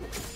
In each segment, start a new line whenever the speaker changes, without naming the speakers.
you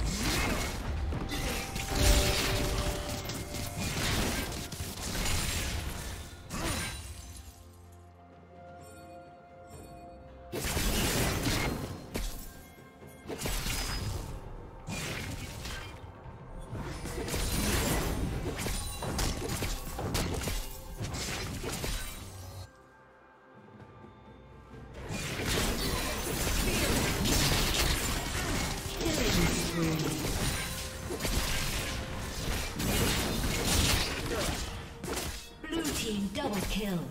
Kill.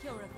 purified.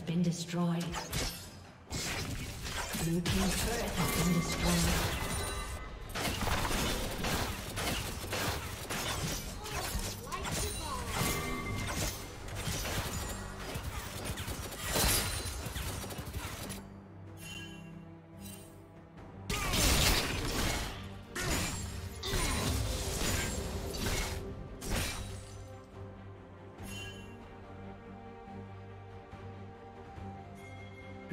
Has been destroyed.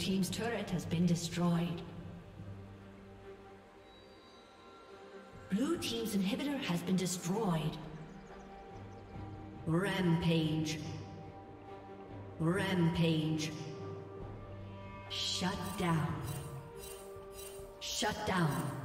Team's turret has been destroyed. Blue Team's inhibitor has been destroyed. Rampage. Rampage. Shut down. Shut down.